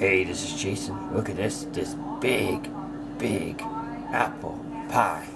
Hey, this is Jason. Look at this, this big, big apple pie.